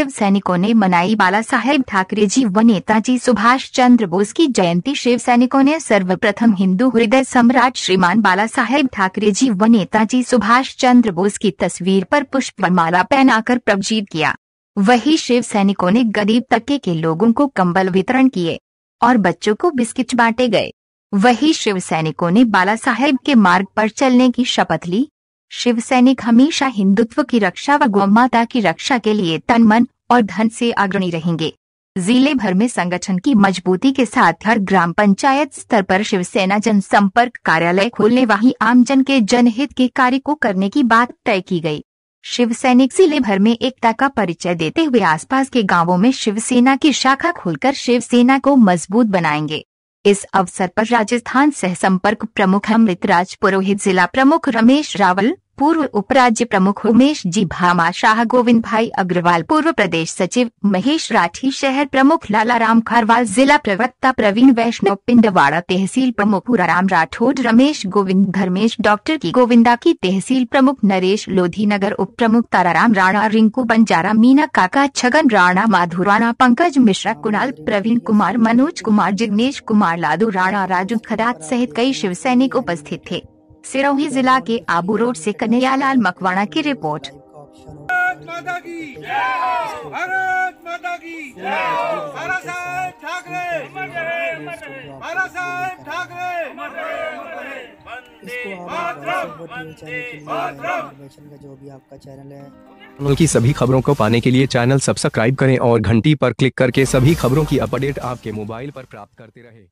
शिव सैनिकों ने मनाई बाला साहेब ठाकरे जी व नेताजी सुभाष चंद्र बोस की जयंती। शिव सैनिकों ने सर्वप्रथम हिंदू हृदय सम्राट श्रीमान बाला साहेब ठाकरे जी व नेताजी सुभाष चंद्र बोस की तस्वीर पर पुष्प माला पहनाकर प्रवजीत किया। वही शिव सैनिकों ने गरीब तबके के लोगों को कंबल वितरण किए और बच्चों को बिस्किट बांटे गए। वही शिव सैनिकों ने बाला साहेब के मार्ग पर चलने की शपथ ली शिव सैनिक हमेशा हिंदुत्व की रक्षा व गौ माता की रक्षा के लिए तन, मन और धन से अग्रणी रहेंगे। ज़िले भर में संगठन की मजबूती के साथ हर ग्राम पंचायत स्तर पर शिवसेना जनसंपर्क कार्यालय खोलने वहीं आमजन के जनहित के कार्य को करने की बात तय की गई। शिव सैनिक ज़िले भर में एकता का परिचय देते हुए आसपास के गाँवों में शिवसेना की शाखा खोलकर शिवसेना को मज़बूत बनाएँगे। इस अवसर पर राजस्थान सह संपर्क प्रमुख अमृत राज पुरोहित जिला प्रमुख रमेश रावल पूर्व उपराज्य प्रमुख उमेश जी भामा, शाह गोविंद भाई अग्रवाल, पूर्व प्रदेश सचिव महेश राठी, शहर प्रमुख लाला राम खरवाल, जिला प्रवक्ता प्रवीण वैष्णव, पिंडवाड़ा तहसील प्रमुख राम राठौड़ रमेश गोविंद, धर्मेश डॉक्टर की गोविंदा की तहसील प्रमुख नरेश लोधी, नगर उप प्रमुख ताराराम राणा, रिंकू बंजारा, मीना काका, छगन राणा, माधु राणा, पंकज मिश्रा, कुणाल, प्रवीण कुमार, मनोज कुमार, जिग्नेश कुमार लादू राणा, राजू खरात सहित कई शिव सैनिक उपस्थित थे। सिरोही जिला के आबू रोड से कन्हैयालाल मकवाणा की रिपोर्ट। भारत माता की भारत माता की बाला साहेब ठाकरे बाला साहेब ठाकरे। इसको आप सपोर्ट न्यूज़ चैनल के लिए इन्फॉर्मेशन का जो भी आपका चैनल है। की सभी खबरों को पाने के लिए चैनल सब्सक्राइब करें और घंटी पर क्लिक करके सभी खबरों की अपडेट आपके मोबाइल पर प्राप्त करते रहें।